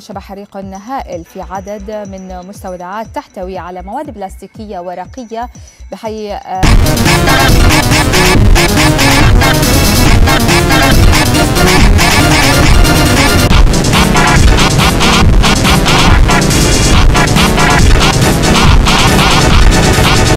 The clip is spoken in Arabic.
نشب حريق هائل في عدد من مستودعات تحتوي على مواد بلاستيكية ورقية بحي